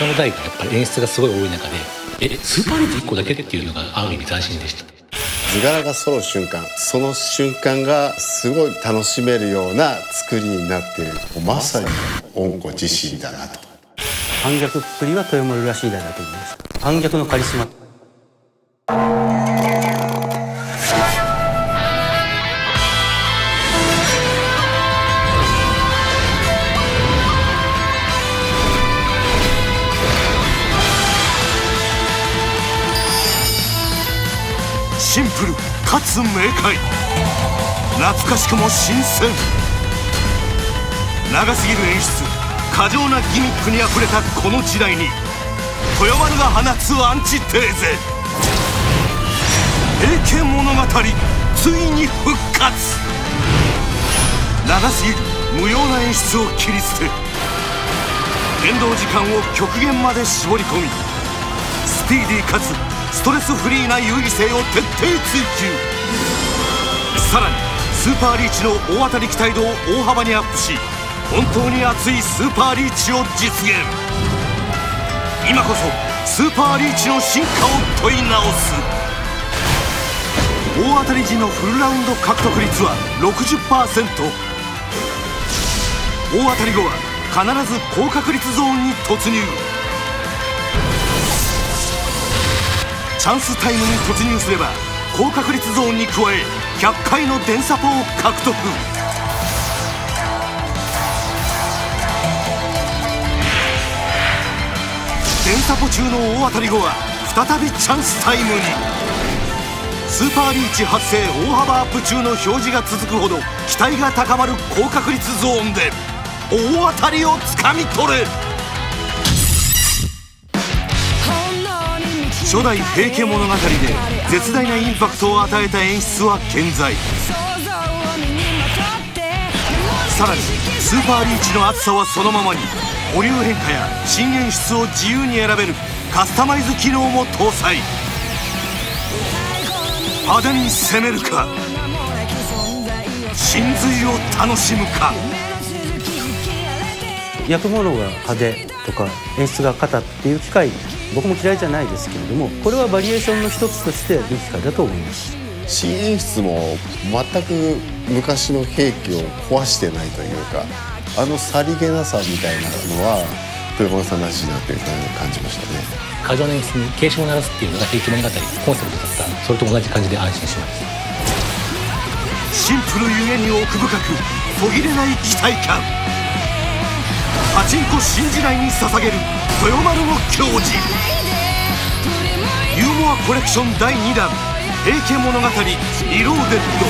他の台がやっぱり演出がすごい多い中でえスーパーリーチ1個だけっていうのがある意味斬新でした。図柄が揃う瞬間その瞬間がすごい楽しめるような作りになっている。まさに恩子自身だなと。反逆っぷりは豊森らしい台だと思います。反逆のカリスマシンプルかつ明快。懐かしくも新鮮。長すぎる演出。過剰なギミックにあふれたこの時代に。豊丸が放つアンチテーゼ。平家物語ついに復活。長すぎる無用な演出を切り捨て。変動時間を極限まで絞り込み。スピーディーかつストレスフリーな遊戯性を徹底追求。さらにスーパーリーチの大当たり期待度を大幅にアップし本当に熱いスーパーリーチを実現。今こそスーパーリーチの進化を問い直す。大当たり時のフルラウンド獲得率は60%大当たり後は必ず高確率ゾーンに突入。チャンスタイムに突入すれば高確率ゾーンに加え100回の電サポを獲得。電サポ中の大当たり後は再びチャンスタイムに。スーパーリーチ発生大幅アップ中の表示が続くほど期待が高まる高確率ゾーンで大当たりをつかみ取れ初代「平家物語」で絶大なインパクトを与えた演出は健在。さらにスーパーリーチの熱さはそのままに保留変化や新演出を自由に選べるカスタマイズ機能も搭載。派手に攻めるか真髄を楽しむか。焼くものが派手。とか演出が硬っていう機会僕も嫌いじゃないですけれどもこれはバリエーションの一つとしていい機会だと思います。新演出も全く昔の兵器を壊してないというかあのさりげなさみたいなのは豊丸さんらしいなというふうに感じましたね。過剰な演出に警鐘を鳴らすっていうのが平家物語コンセプトだったそれと同じ感じで安心します。シンプルゆえに奥深く途切れない期待感パチンコ新時代に捧げる豊丸の教示ユーモアコレクション第2弾「平家物語リローデッド」